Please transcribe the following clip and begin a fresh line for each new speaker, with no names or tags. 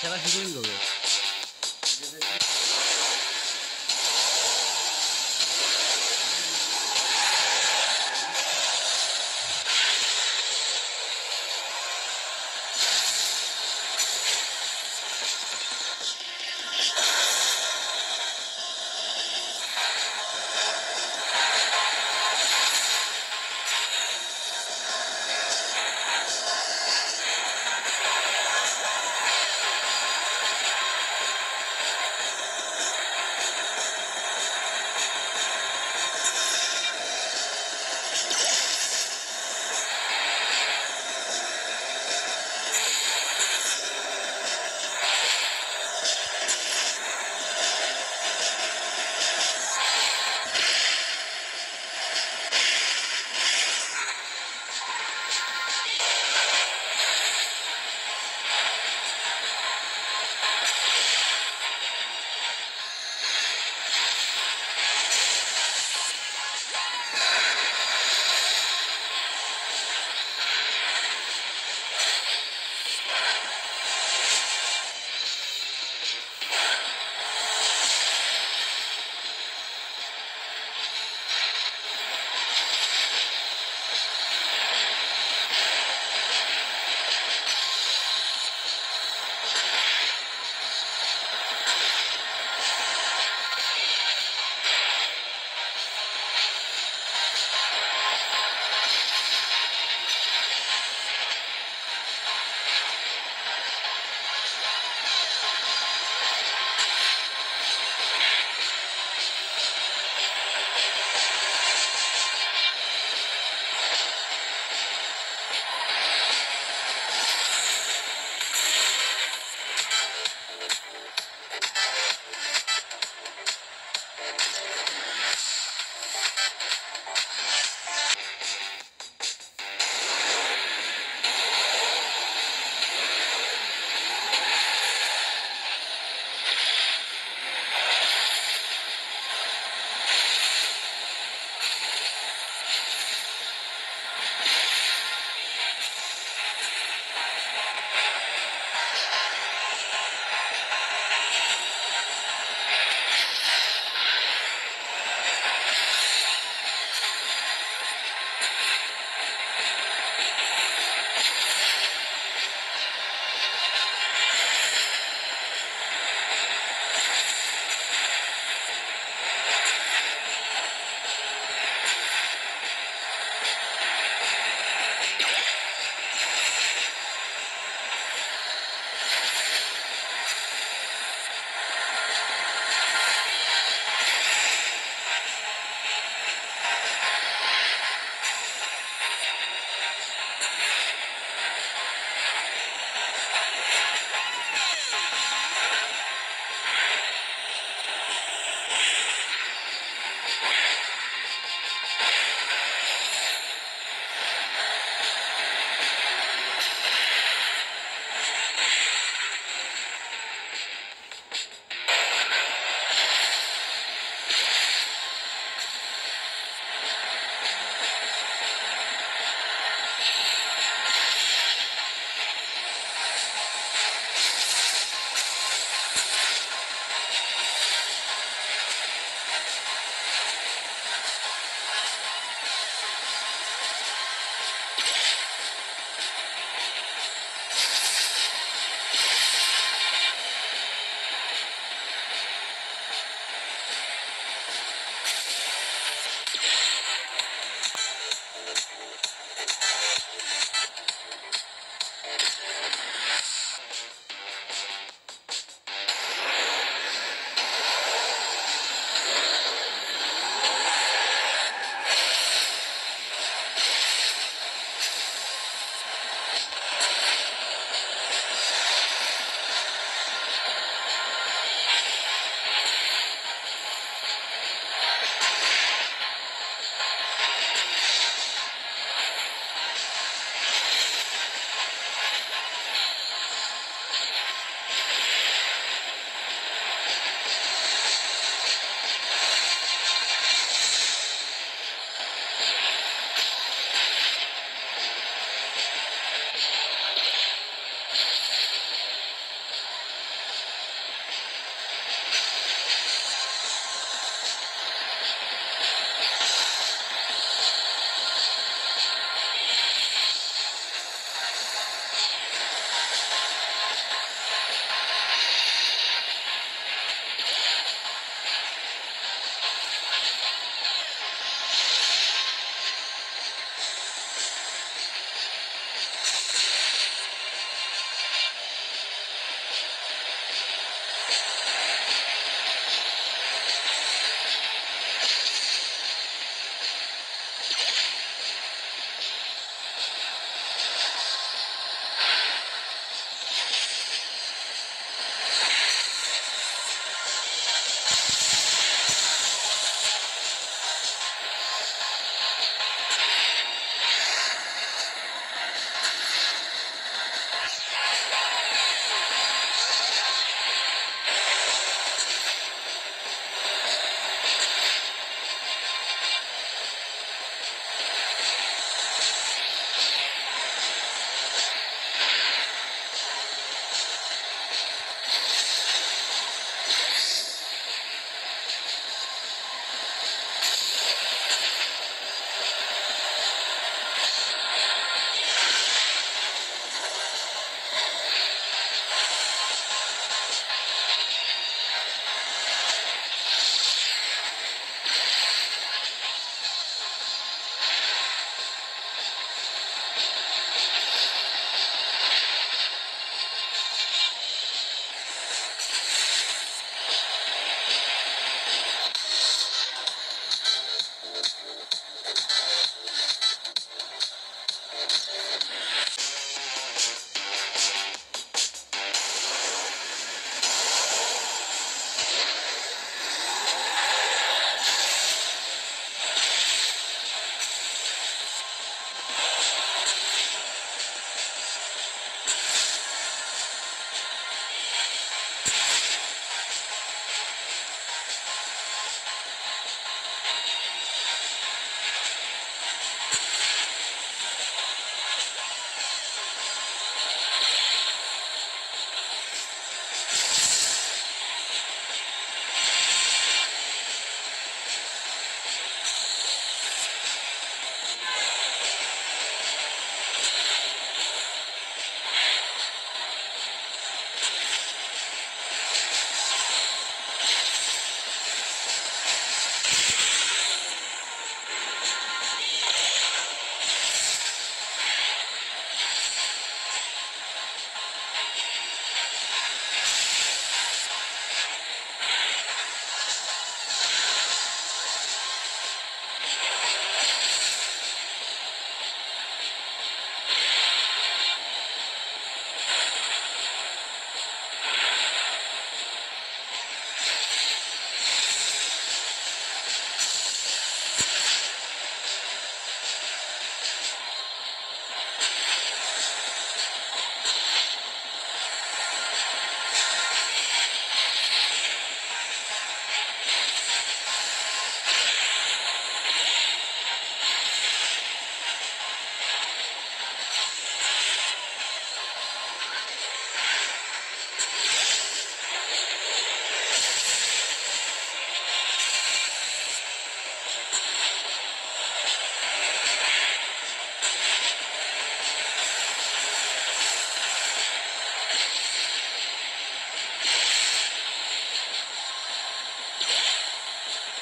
キャラひどいんだぜ